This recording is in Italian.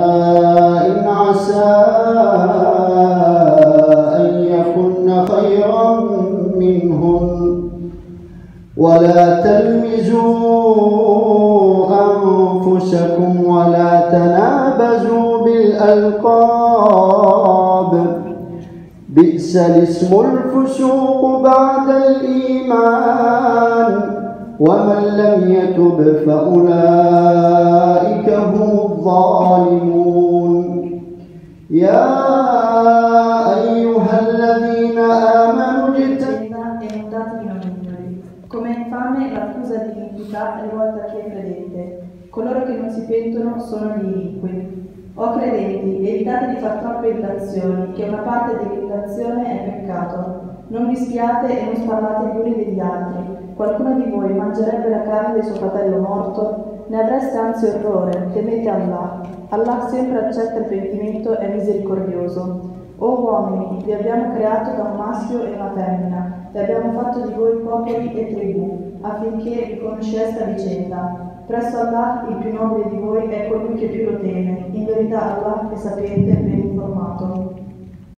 إن عسى أن يكن خيرا منهن ولا تلمزوا أنفسكم ولا تنابزوا بالألقاب. بئس الاسم الفسوق بعد الإيمان. ومن لم يتب فأولئك الظالمون يا أيها الذين آمنوا اجتنبوا Genna e non datevi nominoli. Come è infame l'accusa di iniquità rivolta a chi è credente. Coloro che non si pentono sono gli iniqui. O credenti, evitate di far troppe illazioni, che una parte dell'illazione è peccato. Non vi spiate e non sparlate gli uni degli altri. Qualcuno di voi mangerebbe la carne del suo fratello morto? Ne avreste anzi orrore, temete Allah. Allah sempre accetta il pentimento e è misericordioso. O uomini, vi abbiamo creato da un maschio e una femmina, e abbiamo fatto di voi popoli e tribù, affinché vi conosceste a vicenda. Presso Allah il più nobile di voi è colui che più lo teme. In verità Allah è sapiente e ben informato.